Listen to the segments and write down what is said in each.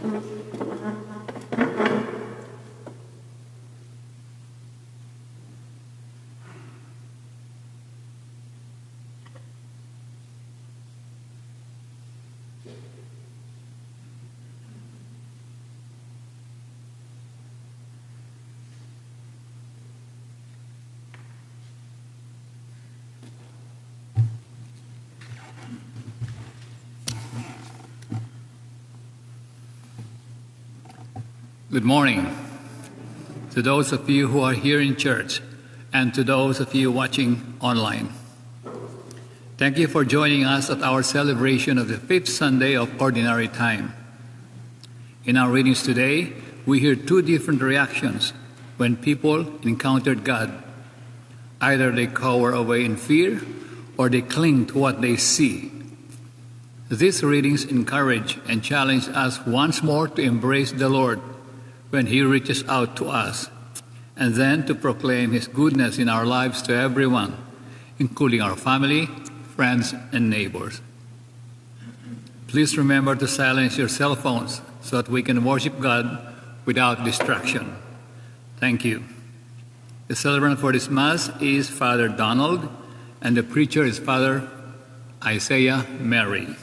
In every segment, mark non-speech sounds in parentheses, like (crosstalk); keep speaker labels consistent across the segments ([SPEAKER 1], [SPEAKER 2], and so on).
[SPEAKER 1] Mm-hmm. Good morning to those of you who are here in church and to those of you watching online. Thank you for joining us at our celebration of the fifth Sunday of Ordinary Time. In our readings today, we hear two different reactions when people encountered God. Either they cower away in fear or they cling to what they see. These readings encourage and challenge us once more to embrace the Lord when He reaches out to us, and then to proclaim His goodness in our lives to everyone, including our family, friends, and neighbors. Please remember to silence your cell phones so that we can worship God without distraction. Thank you. The celebrant for this Mass is Father Donald, and the preacher is Father Isaiah Mary.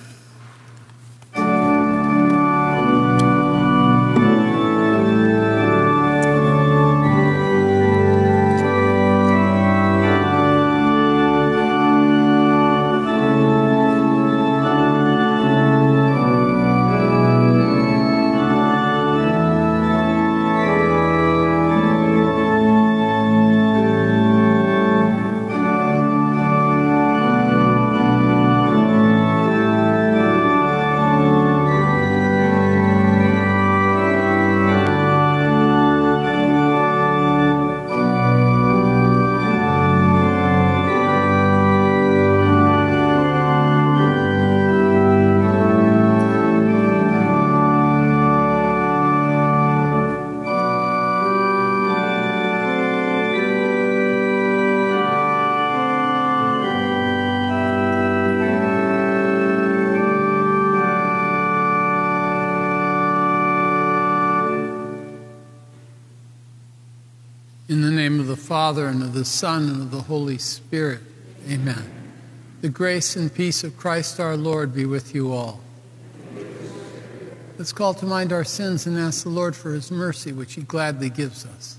[SPEAKER 2] Son, and of the Holy Spirit. Amen. The grace and peace of Christ our Lord be with you all. Let's call to mind our sins and ask the Lord for his mercy, which he gladly gives us.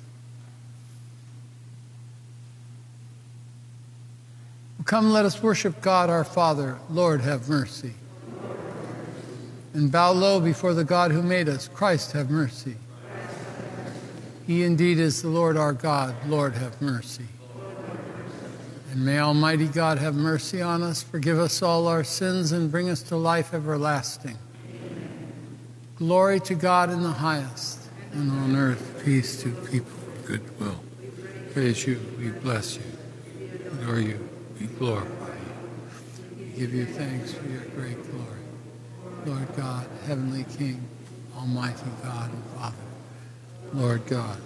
[SPEAKER 2] Come, let us worship God our Father. Lord, have mercy. And bow low before the God who made us. Christ, have mercy. He indeed is the Lord our God. Lord, have mercy. And may Almighty God have mercy on us, forgive us all our sins, and bring us to life everlasting. Glory to God in the highest, and on earth peace to people of good will. Praise you, we bless you, adore you, we glorify you. We give you thanks for your great glory. Lord God, Heavenly King, Almighty God and Father. Lord God,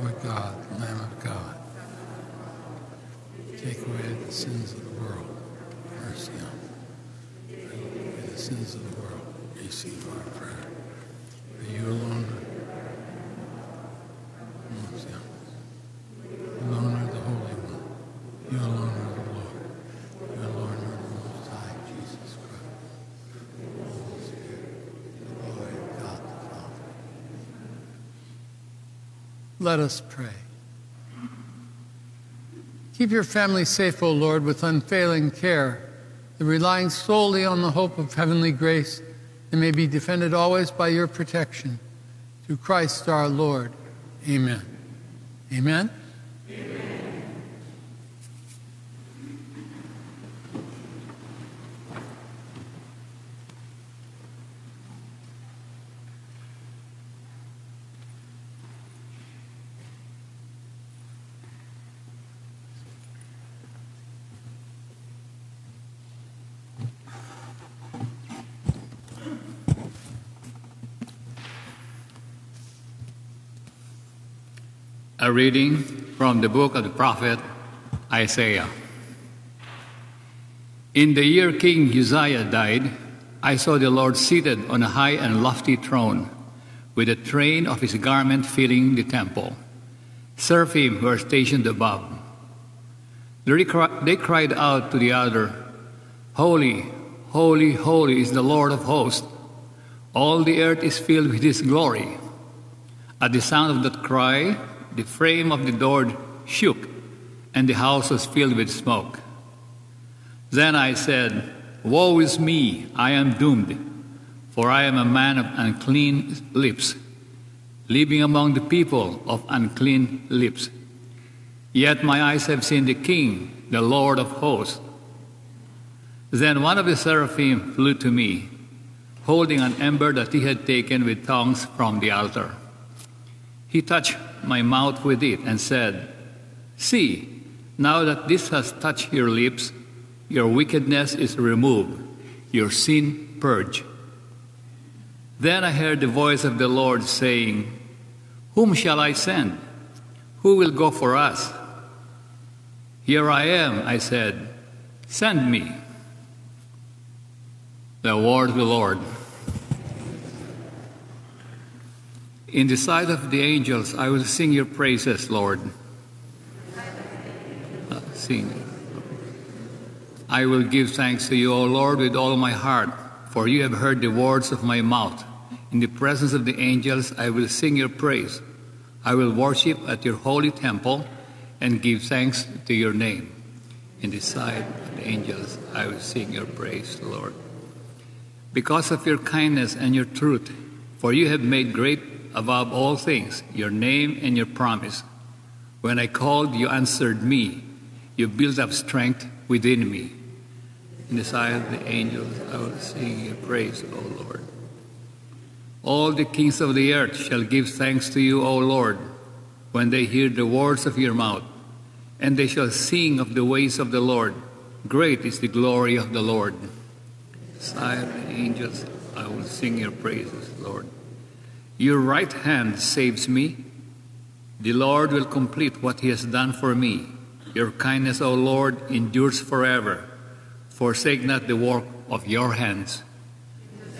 [SPEAKER 2] Lord God, Lamb of God, take away the sins of the world. Mercy on the sins of the world. Receive our prayer. For you alone, mercy on us. You alone are the Holy One. You alone are the Lord. You alone are the Most High, Jesus Christ. Holy Spirit, the glory of God the Father. Let us pray. Keep your family safe, O Lord, with unfailing care, that relying solely on the hope of heavenly grace, they may be defended always by your protection. Through Christ our Lord. Amen. Amen.
[SPEAKER 1] A reading from the book of the prophet Isaiah. In the year King Uzziah died, I saw the Lord seated on a high and lofty throne, with the train of his garment filling the temple. Seraphim were stationed above. They cried out to the other, Holy, holy, holy is the Lord of hosts. All the earth is filled with his glory. At the sound of that cry, the frame of the door shook, and the house was filled with smoke. Then I said, Woe is me, I am doomed, for I am a man of unclean lips, living among the people of unclean lips. Yet my eyes have seen the King, the Lord of hosts. Then one of the seraphim flew to me, holding an ember that he had taken with tongs from the altar. He touched my mouth with it and said, See, now that this has touched your lips, your wickedness is removed, your sin purged. Then I heard the voice of the Lord saying, Whom shall I send? Who will go for us? Here I am, I said, Send me. The word of the Lord. In the sight of the angels, I will sing your praises, Lord. Uh, sing. I will give thanks to you, O Lord, with all my heart, for you have heard the words of my mouth. In the presence of the angels, I will sing your praise. I will worship at your holy temple and give thanks to your name. In the sight of the angels, I will sing your praise, Lord. Because of your kindness and your truth, for you have made great above all things your name and your promise. When I called, you answered me. You built up strength within me. In the sight of the angels, I will sing your praise, O Lord. All the kings of the earth shall give thanks to you, O Lord, when they hear the words of your mouth, and they shall sing of the ways of the Lord. Great is the glory of the Lord. Sire of the angels, I will sing your praises, Lord. Your right hand saves me. The Lord will complete what he has done for me. Your kindness, O Lord, endures forever. Forsake not the work of your hands.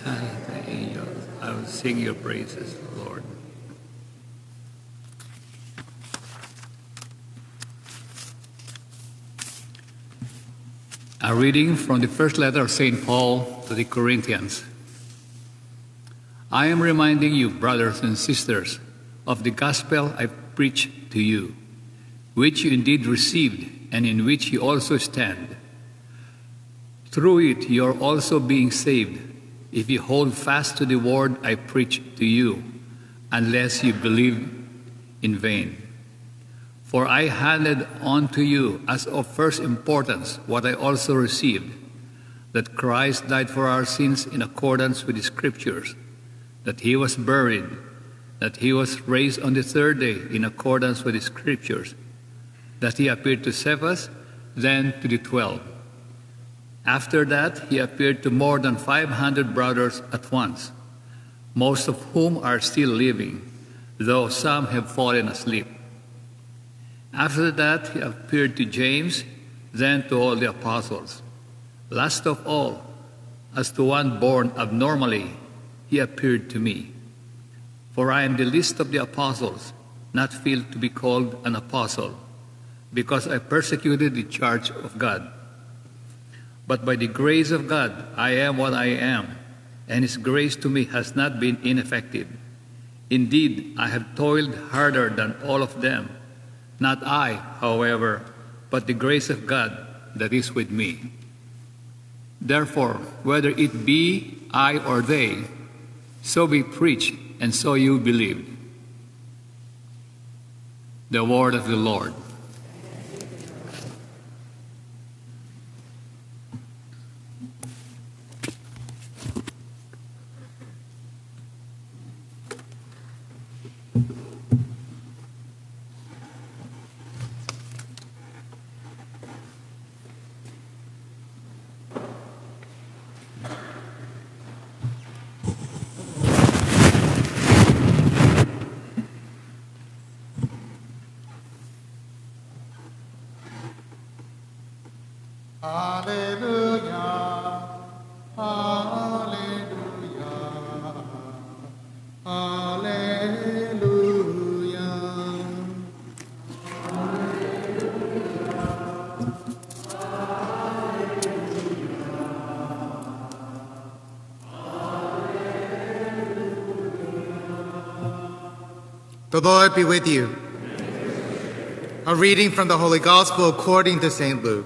[SPEAKER 1] I will sing your praises, Lord. A reading from the first letter of St. Paul to the Corinthians. I am reminding you, brothers and sisters, of the gospel I preached to you, which you indeed received and in which you also stand. Through it you are also being saved, if you hold fast to the word I preached to you, unless you believe in vain. For I handed on to you as of first importance what I also received that Christ died for our sins in accordance with the Scriptures that he was buried, that he was raised on the third day in accordance with the scriptures, that he appeared to Cephas, then to the twelve. After that, he appeared to more than 500 brothers at once, most of whom are still living, though some have fallen asleep. After that, he appeared to James, then to all the apostles. Last of all, as to one born abnormally, he appeared to me. For I am the least of the apostles, not fit to be called an apostle, because I persecuted the church of God. But by the grace of God, I am what I am, and His grace to me has not been ineffective. Indeed, I have toiled harder than all of them. Not I, however, but the grace of God that is with me. Therefore, whether it be I or they, so we preached, and so you believed. The word of the Lord.
[SPEAKER 3] The Lord be with you. A reading from the Holy Gospel according to St. Luke.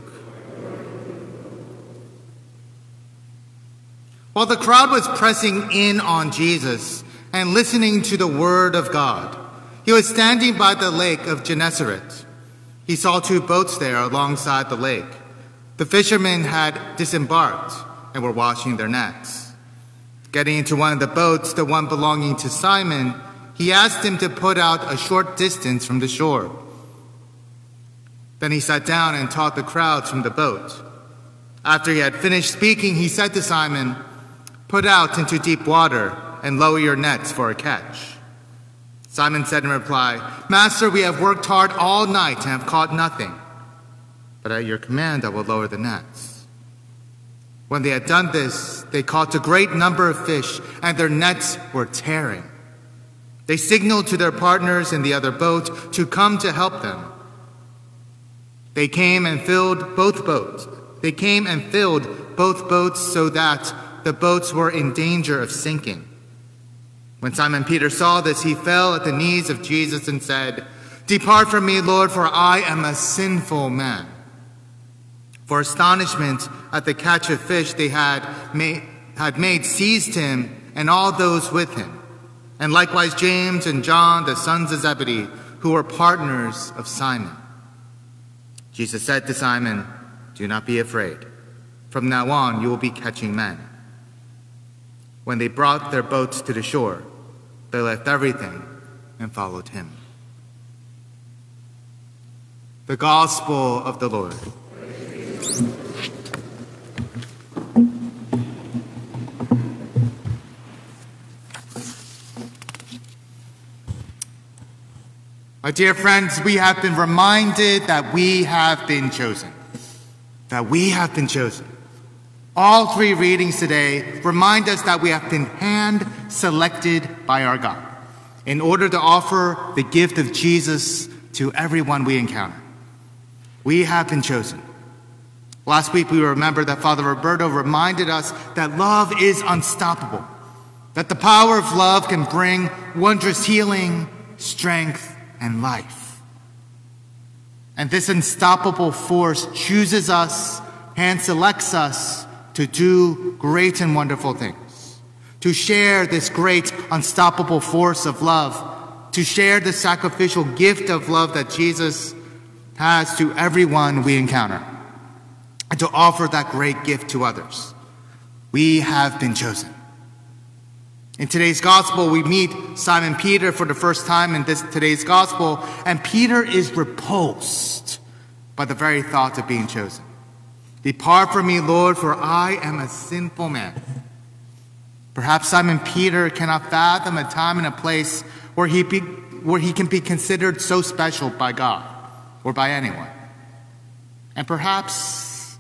[SPEAKER 3] While the crowd was pressing in on Jesus and listening to the word of God, he was standing by the lake of Gennesaret. He saw two boats there alongside the lake. The fishermen had disembarked and were washing their nets. Getting into one of the boats, the one belonging to Simon, he asked him to put out a short distance from the shore. Then he sat down and taught the crowds from the boat. After he had finished speaking, he said to Simon, Put out into deep water and lower your nets for a catch. Simon said in reply, Master, we have worked hard all night and have caught nothing. But at your command, I will lower the nets. When they had done this, they caught a great number of fish, and their nets were tearing. They signaled to their partners in the other boat to come to help them. They came and filled both boats. They came and filled both boats so that the boats were in danger of sinking. When Simon Peter saw this, he fell at the knees of Jesus and said, Depart from me, Lord, for I am a sinful man. For astonishment at the catch of fish they had made, had made seized him and all those with him, and likewise James and John, the sons of Zebedee, who were partners of Simon. Jesus said to Simon, Do not be afraid. From now on, you will be catching men. When they brought their boats to the shore, they left everything and followed him. The Gospel of the Lord. My dear friends, we have been reminded that we have been chosen. That we have been chosen. All three readings today remind us that we have been hand selected by our God in order to offer the gift of Jesus to everyone we encounter. We have been chosen. Last week, we remember that Father Roberto reminded us that love is unstoppable, that the power of love can bring wondrous healing, strength, and life. And this unstoppable force chooses us and selects us to do great and wonderful things, to share this great unstoppable force of love, to share the sacrificial gift of love that Jesus has to everyone we encounter, and to offer that great gift to others. We have been chosen. In today's gospel, we meet Simon Peter for the first time in this today's gospel, and Peter is repulsed by the very thought of being chosen. Depart from me, Lord, for I am a sinful man. Perhaps Simon Peter cannot fathom a time and a place where he, be, where he can be considered so special by God or by anyone. And perhaps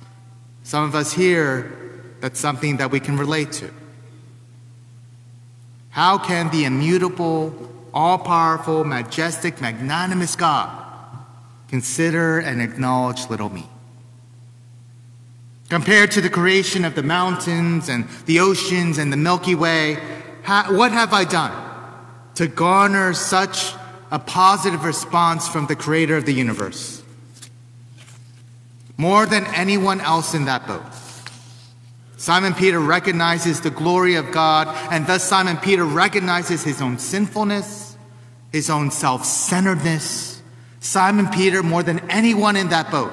[SPEAKER 3] some of us here, that's something that we can relate to. How can the immutable, all powerful, majestic, magnanimous God consider and acknowledge little me? Compared to the creation of the mountains and the oceans and the Milky Way, what have I done to garner such a positive response from the creator of the universe? More than anyone else in that boat. Simon Peter recognizes the glory of God, and thus Simon Peter recognizes his own sinfulness, his own self centeredness. Simon Peter, more than anyone in that boat,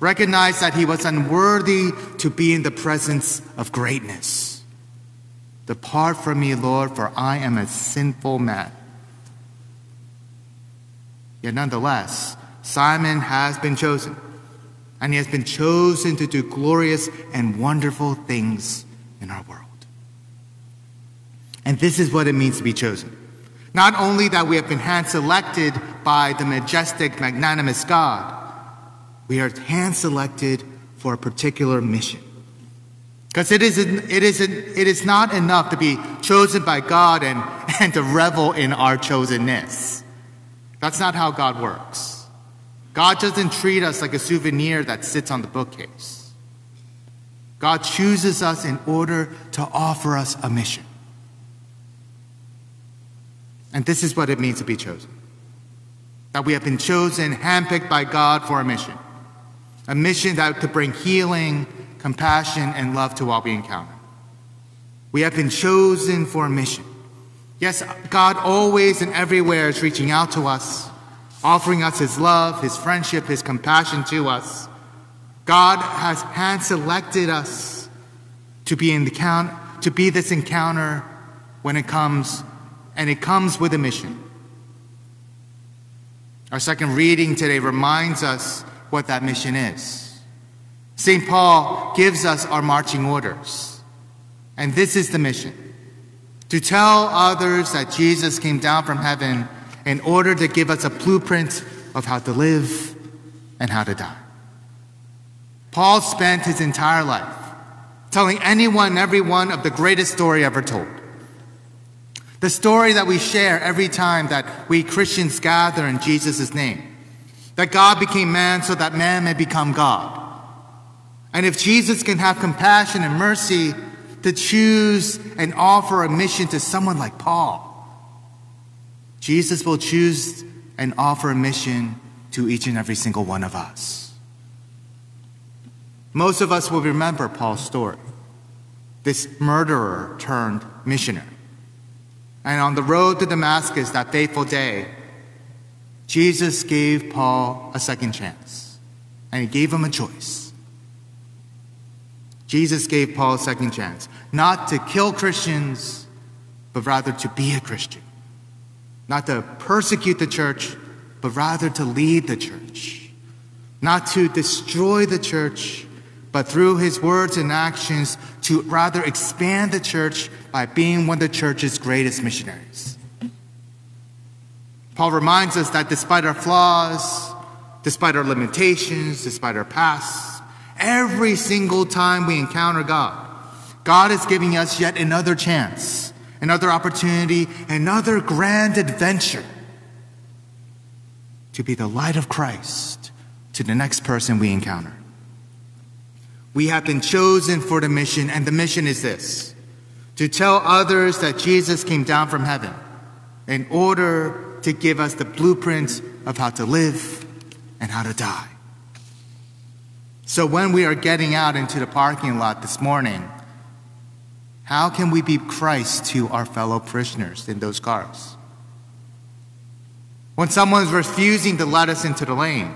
[SPEAKER 3] recognized that he was unworthy to be in the presence of greatness. Depart from me, Lord, for I am a sinful man. Yet nonetheless, Simon has been chosen and he has been chosen to do glorious and wonderful things in our world. And this is what it means to be chosen. Not only that we have been hand selected by the majestic, magnanimous God, we are hand selected for a particular mission. Because it is, it, is, it is not enough to be chosen by God and, (laughs) and to revel in our chosenness. That's not how God works. God doesn't treat us like a souvenir that sits on the bookcase. God chooses us in order to offer us a mission. And this is what it means to be chosen that we have been chosen, handpicked by God for a mission. A mission that to bring healing, compassion, and love to all we encounter. We have been chosen for a mission. Yes, God always and everywhere is reaching out to us, offering us His love, His friendship, His compassion to us. God has hand selected us to be in the count, to be this encounter when it comes, and it comes with a mission. Our second reading today reminds us what that mission is. St. Paul gives us our marching orders. And this is the mission to tell others that Jesus came down from heaven in order to give us a blueprint of how to live and how to die. Paul spent his entire life telling anyone and everyone of the greatest story ever told the story that we share every time that we Christians gather in Jesus' name. That God became man so that man may become God. And if Jesus can have compassion and mercy to choose and offer a mission to someone like Paul, Jesus will choose and offer a mission to each and every single one of us. Most of us will remember Paul's story. This murderer turned missionary. And on the road to Damascus that fateful day, Jesus gave Paul a second chance, and he gave him a choice. Jesus gave Paul a second chance, not to kill Christians, but rather to be a Christian, not to persecute the church, but rather to lead the church, not to destroy the church, but through his words and actions to rather expand the church by being one of the church's greatest missionaries. Paul reminds us that despite our flaws, despite our limitations, despite our past, every single time we encounter God, God is giving us yet another chance, another opportunity, another grand adventure to be the light of Christ to the next person we encounter. We have been chosen for the mission, and the mission is this to tell others that Jesus came down from heaven in order to give us the blueprint of how to live and how to die. So when we are getting out into the parking lot this morning, how can we be Christ to our fellow prisoners in those cars? When someone's refusing to let us into the lane,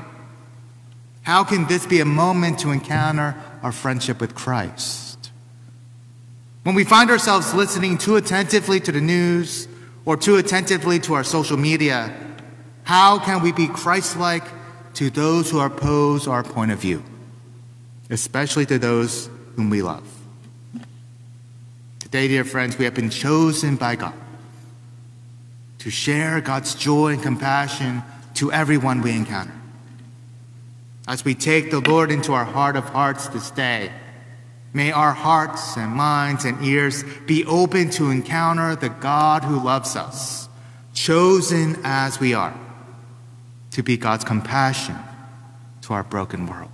[SPEAKER 3] how can this be a moment to encounter our friendship with Christ? When we find ourselves listening too attentively to the news or too attentively to our social media, how can we be Christ like to those who oppose our point of view, especially to those whom we love? Today, dear friends, we have been chosen by God to share God's joy and compassion to everyone we encounter as we take the Lord into our heart of hearts this day. May our hearts and minds and ears be open to encounter the God who loves us, chosen as we are, to be God's compassion to our broken world.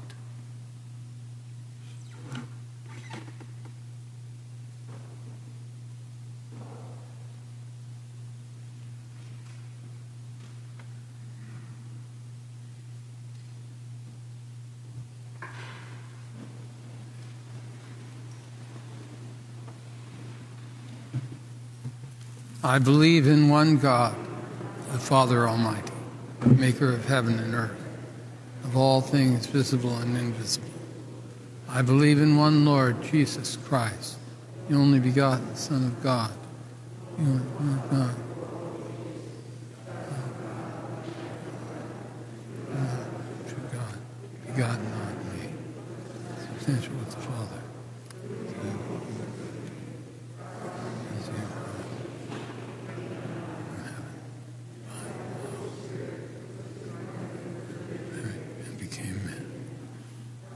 [SPEAKER 2] I believe in one God, the Father Almighty, maker of heaven and earth, of all things visible and invisible. I believe in one Lord, Jesus Christ, the only begotten Son of God, God. True God, begotten, not made, substantial with the Father. As you are. and became man.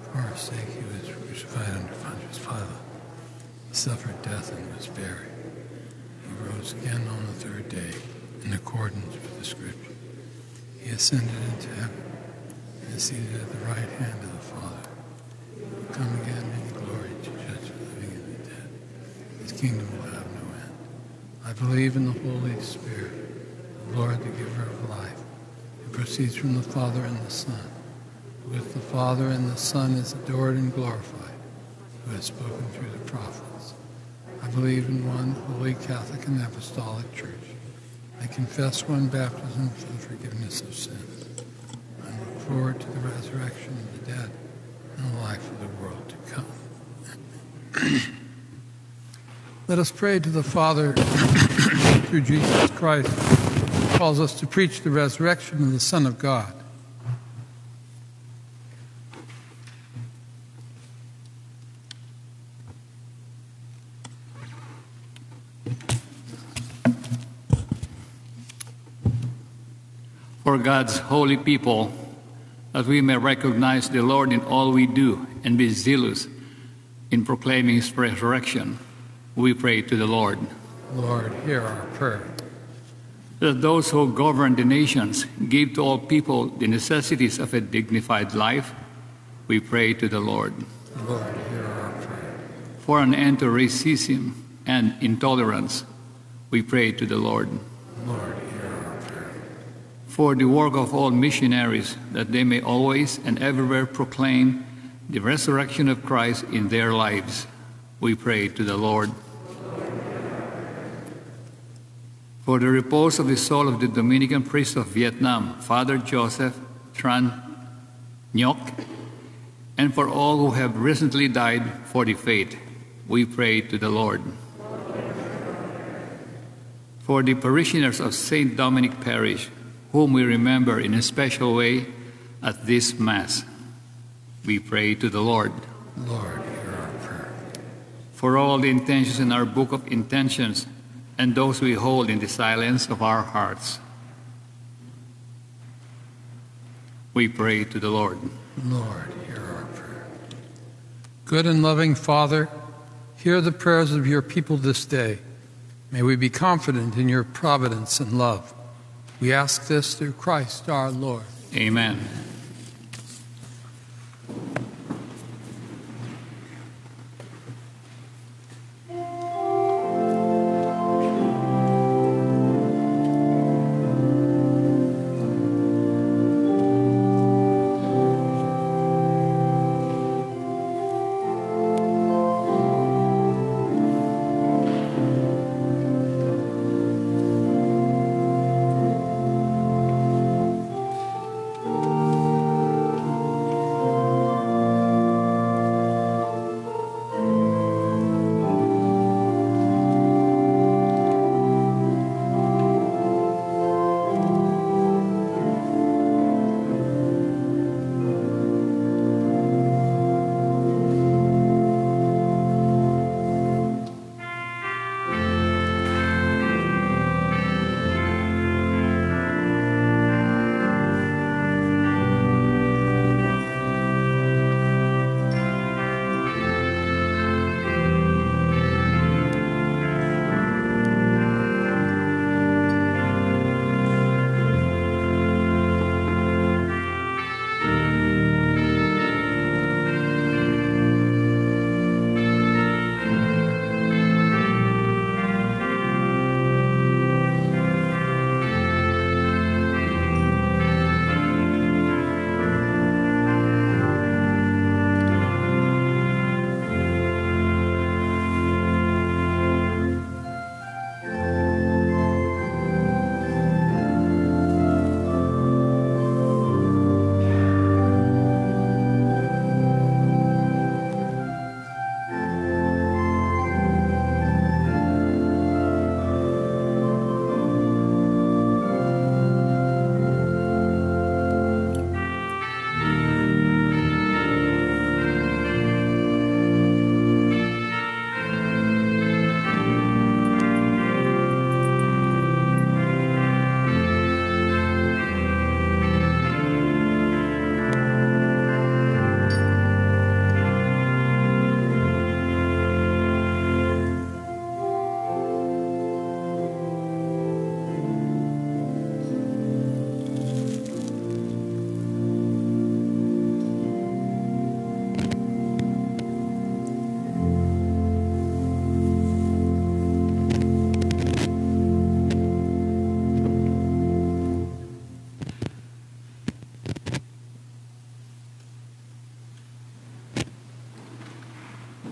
[SPEAKER 2] For our sake, he was crucified under Pontius Pilate. He suffered death and was buried. He rose again on the third day in accordance with the Scripture. He ascended into heaven and is seated at the right hand of the Father. He will come again in glory to judge the living and the dead. His kingdom will have no end. I believe in the Holy Spirit, Lord, the giver of life, who proceeds from the Father and the Son, who with the Father and the Son is adored and glorified, who has spoken through the prophets. I believe in one holy Catholic and Apostolic Church. I confess one baptism for the forgiveness of sins. I look forward to the resurrection of the dead and the life of the world to come. (clears throat) Let us pray to the Father through Jesus Christ, who calls us to preach the resurrection of the Son of God.
[SPEAKER 1] For God's holy people, that we may recognize the Lord in all we do and be zealous in proclaiming his resurrection, we pray to the Lord.
[SPEAKER 2] Lord, hear our prayer.
[SPEAKER 1] That those who govern the nations give to all people the necessities of a dignified life, we pray to the Lord.
[SPEAKER 2] Lord, hear our prayer.
[SPEAKER 1] For an end to racism and intolerance, we pray to the Lord.
[SPEAKER 2] Lord, hear our prayer.
[SPEAKER 1] For the work of all missionaries, that they may always and everywhere proclaim the resurrection of Christ in their lives, we pray to the Lord. For the repose of the soul of the Dominican priest of Vietnam, Father Joseph Tran Ngoc, and for all who have recently died for the faith, we pray to the Lord. For the parishioners of St. Dominic Parish, whom we remember in a special way at this Mass, we pray to the Lord.
[SPEAKER 2] Lord, hear our prayer.
[SPEAKER 1] For all the intentions in our book of intentions and those we hold in the silence of our hearts, we pray to the Lord.
[SPEAKER 2] Lord, hear our prayer. Good and loving Father, hear the prayers of your people this day. May we be confident in your providence and love. We ask this through Christ our Lord.
[SPEAKER 1] Amen.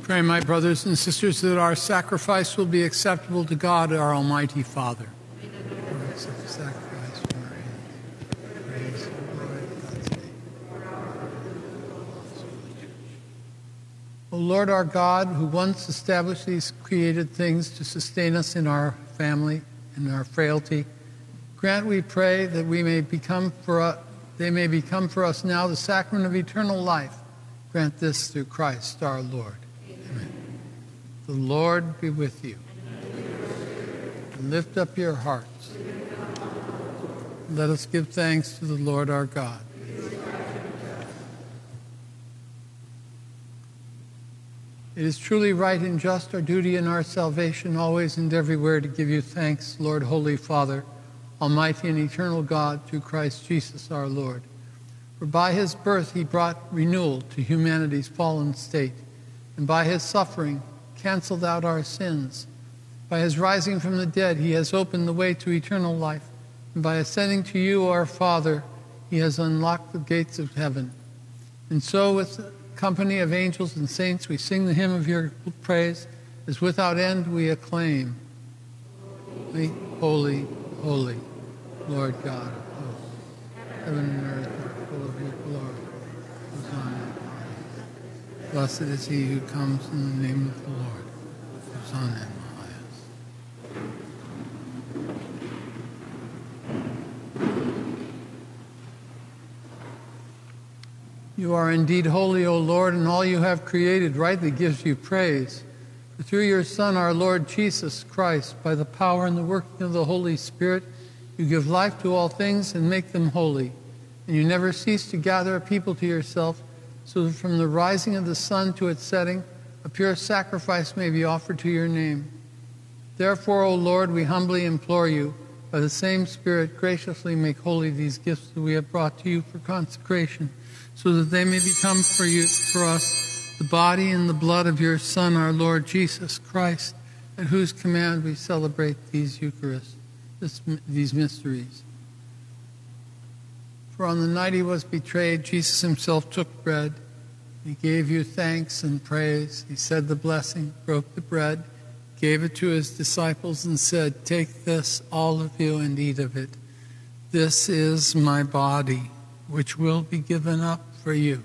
[SPEAKER 2] Pray, my brothers and sisters, that our sacrifice will be acceptable to God, our Almighty Father. O Lord our God, who once established these created things to sustain us in our family and our frailty, grant, we pray, that we may become for us, they may become for us now the sacrament of eternal life. Grant this through Christ our Lord. The Lord be with you. Lift up your hearts. Let us give thanks to the Lord our God. It is truly right and just, our duty and our salvation, always and everywhere, to give you thanks, Lord, Holy Father, Almighty and eternal God, through Christ Jesus our Lord. For by his birth he brought renewal to humanity's fallen state, and by his suffering canceled out our sins. By his rising from the dead, he has opened the way to eternal life, and by ascending to you, our Father, he has unlocked the gates of heaven. And so, with the company of angels and saints, we sing the hymn of your praise, as without end we acclaim. Holy, holy, holy, Lord God of hosts. Heaven and earth are full of your glory. Hosanna in the highest. Blessed is he who comes in the name of the Lord. Hosanna in the highest. You are indeed holy, O Lord, and all you have created rightly gives you praise. For through your Son, our Lord Jesus Christ, by the power and the working of the Holy Spirit, you give life to all things and make them holy. And you never cease to gather a people to yourself, so that from the rising of the sun to its setting, a pure sacrifice may be offered to your name. Therefore, O Lord, we humbly implore you, by the same Spirit, graciously make holy these gifts that we have brought to you for consecration so that they may become for you for us the body and the blood of your son our lord jesus christ at whose command we celebrate these eucharists this, these mysteries for on the night he was betrayed jesus himself took bread. He gave you thanks and praise. He said the blessing broke the bread gave it to his disciples and said take this all of you and eat of it. This is my body which will be given up for you.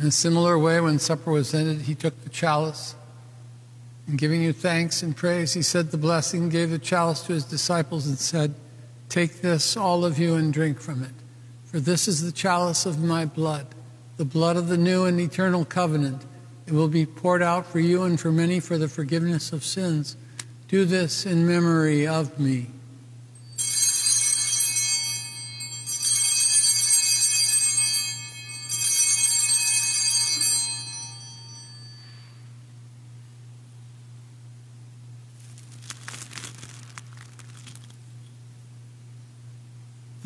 [SPEAKER 2] In a similar way, when supper was ended, he took the chalice and giving you thanks and praise, he said the blessing, gave the chalice to his disciples, and said, Take this, all of you, and drink from it. For this is the chalice of my blood, the blood of the new and eternal covenant. It will be poured out for you and for many for the forgiveness of sins. Do this in memory of me.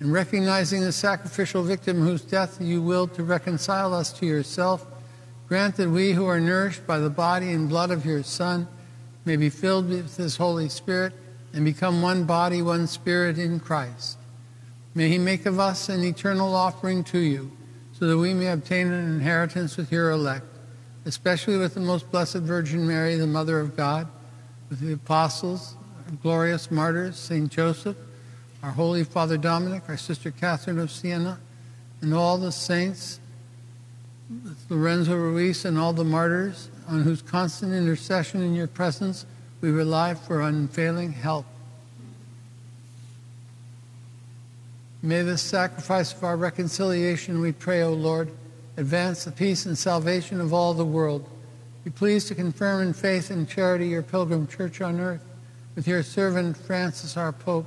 [SPEAKER 2] and recognizing the sacrificial victim whose death you willed to reconcile us to yourself, grant that we who are nourished by the body and blood of your Son may be filled with his Holy Spirit and become one body, one spirit in Christ. May he make of us an eternal offering to you, so that we may obtain an inheritance with your elect, especially with the most blessed Virgin Mary, the Mother of God, with the apostles, glorious martyrs, St. Joseph, our Holy Father Dominic, our Sister Catherine of Siena, and all the saints, Lorenzo Ruiz, and all the martyrs, on whose constant intercession in your presence we rely for unfailing help. May this sacrifice of our reconciliation, we pray, O Lord, advance the peace and salvation of all the world. Be pleased to confirm in faith and charity your pilgrim church on earth with your servant Francis our Pope,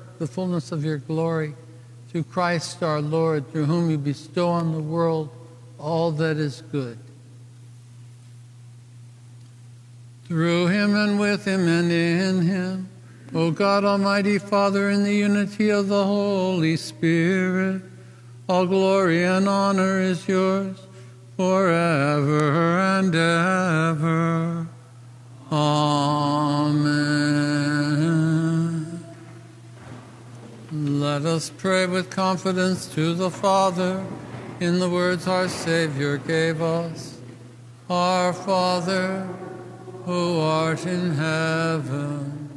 [SPEAKER 2] the fullness of your glory. Through Christ our Lord, through whom you bestow on the world all that is good. Through him and with him and in him, O God Almighty Father, in the unity of the Holy Spirit, all glory and honor is yours forever and ever. Amen. Let us pray with confidence to the Father in the words our Savior gave us. Our Father, who art in heaven,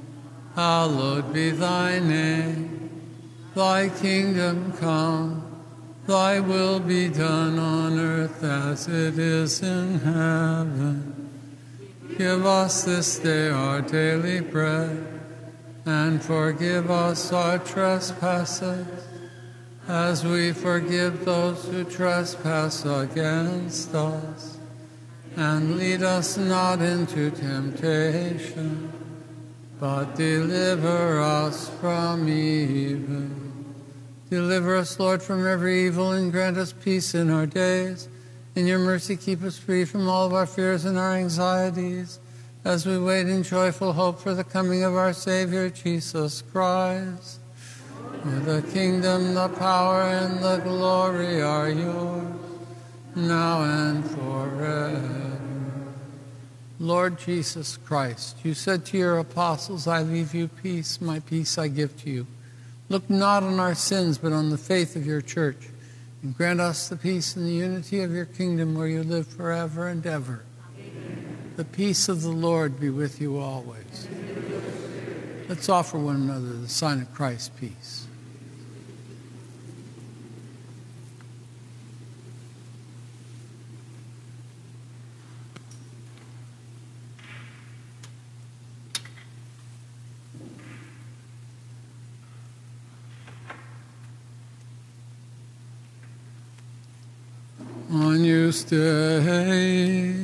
[SPEAKER 2] hallowed be thy name. Thy kingdom come, thy will be done on earth as it is in heaven. Give us this day our daily bread, and forgive us our trespasses, as we forgive those who trespass against us. And lead us not into temptation, but deliver us from evil. Deliver us, Lord, from every evil, and grant us peace in our days. In your mercy, keep us free from all of our fears and our anxieties, as we wait in joyful hope for the coming of our Savior, Jesus Christ. For the kingdom, the power, and the glory are yours, now and forever. Lord Jesus Christ, you said to your apostles, I leave you peace, my peace I give to you. Look not on our sins, but on the faith of your church, and grant us the peace and the unity of your kingdom where you live forever and ever. The peace of the Lord be with you always. Let's offer one another the sign of Christ's peace. Agnus Dei,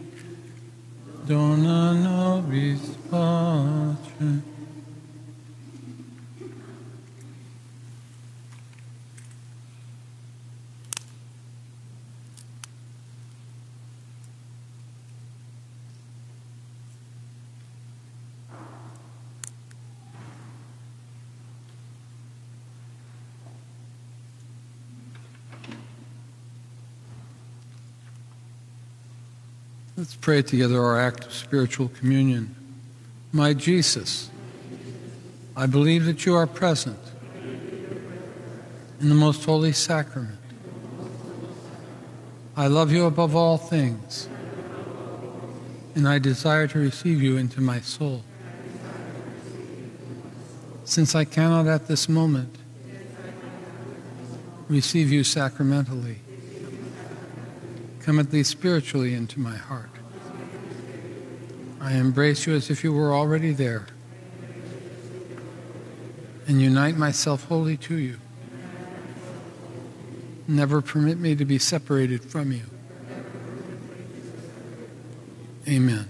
[SPEAKER 2] dona nobis pace. Let's pray together our act of spiritual communion. My Jesus, I believe that you are present in the most holy sacrament. I love you above all things, and I desire to receive you into my soul. Since I cannot at this moment receive you sacramentally, come at least spiritually into my heart. I embrace you as if you were already there and unite myself wholly to you. Never permit me to be separated from you. Amen.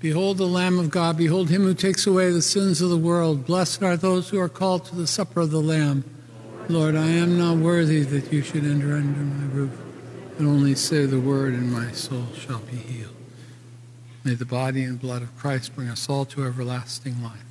[SPEAKER 2] Behold the Lamb of God. Behold him who takes away the sins of the world. Blessed are those who are called to the supper of the Lamb. Lord, I am not worthy that you should enter under my roof, but only say the word, and my soul shall be healed. May the body and blood of Christ bring us all to everlasting life.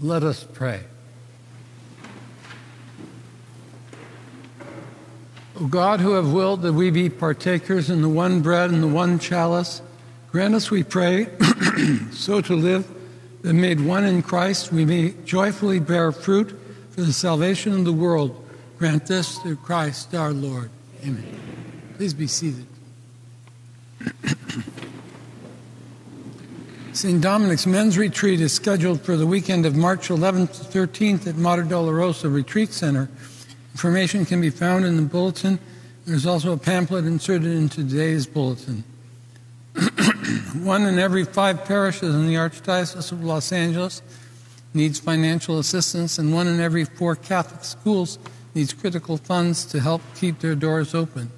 [SPEAKER 2] Let us pray. O God, who have willed that we be partakers in the one bread and the one chalice, grant us, we pray, (clears throat) so to live that made one in Christ we may joyfully bear fruit for the salvation of the world. Grant this through Christ our Lord. Amen. Please be seated. St. Dominic's Men's Retreat is scheduled for the weekend of March 11th to 13th at Mater Dolorosa Retreat Center. Information can be found in the bulletin. There's also a pamphlet inserted in today's bulletin. (clears throat) One in every five parishes in the Archdiocese of Los Angeles needs financial assistance, and one in every four Catholic schools needs critical funds to help keep their doors open.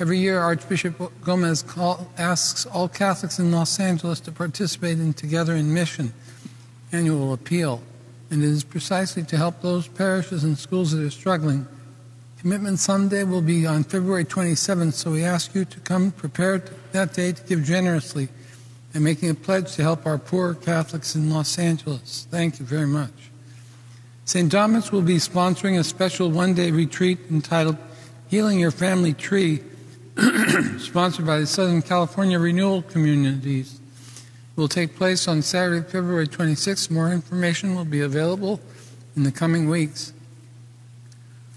[SPEAKER 2] Every year, Archbishop Gomez call, asks all Catholics in Los Angeles to participate in Together in Mission annual appeal, and it is precisely to help those parishes and schools that are struggling. Commitment Sunday will be on February 27th, so we ask you to come prepared that day to give generously and making a pledge to help our poor Catholics in Los Angeles. Thank you very much. St. Thomas will be sponsoring a special one day retreat entitled Healing Your Family Tree, (clears throat) sponsored by the Southern California Renewal Communities. It will take place on Saturday, February 26th. More information will be available in the coming weeks.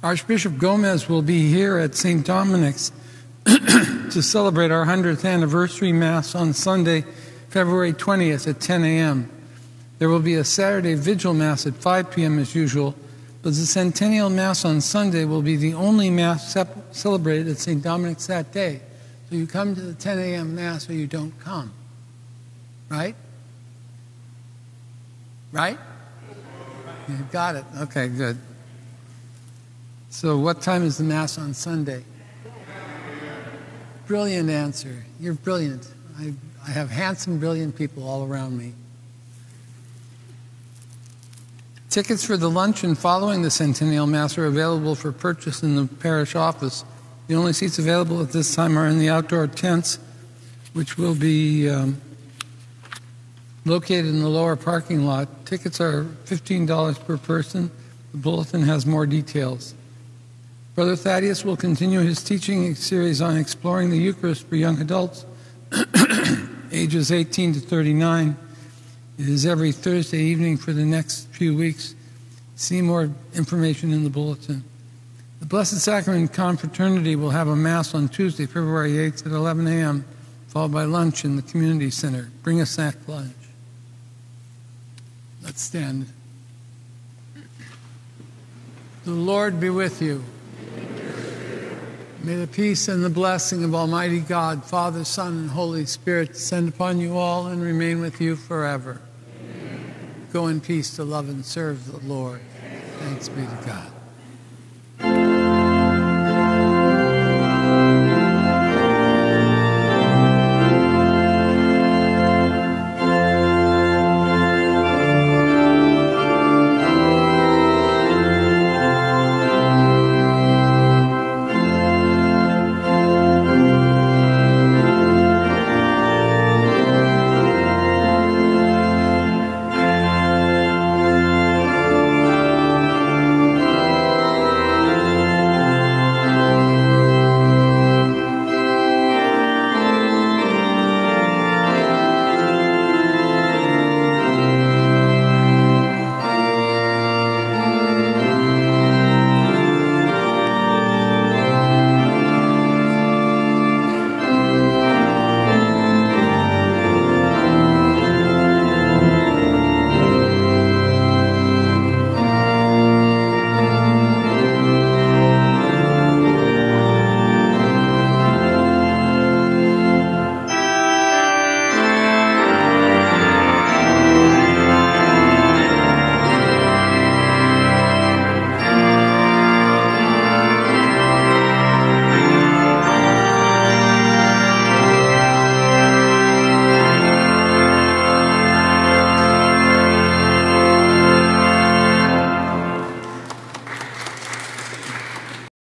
[SPEAKER 2] Archbishop Gomez will be here at St. Dominic's (clears throat) to celebrate our 100th anniversary Mass on Sunday, February 20th at 10 a.m. There will be a Saturday Vigil Mass at 5 p.m. as usual, but the Centennial Mass on Sunday will be the only Mass celebrated at St. Dominic's that day. So you come to the 10 a.m. Mass or you don't come. Right? Right? You got it. Okay, good. So, what time is the Mass on Sunday? Brilliant answer. You're brilliant. I, I have handsome, brilliant people all around me. Tickets for the luncheon following the Centennial Mass are available for purchase in the parish office. The only seats available at this time are in the outdoor tents, which will be um, located in the lower parking lot. Tickets are $15 per person. The bulletin has more details. Brother Thaddeus will continue his teaching series on exploring the Eucharist for young adults (coughs) ages 18 to 39. It is every Thursday evening for the next few weeks. See more information in the bulletin. The Blessed Sacrament Confraternity will have a Mass on Tuesday, February 8th at 11 a.m., followed by lunch in the Community Center. Bring a sack lunch. Let's stand. The Lord be with you. May the peace and the blessing of Almighty God, Father, Son, and Holy Spirit descend upon you all and remain with you forever. Amen. Go in peace to love and serve the Lord. Thanks be to God.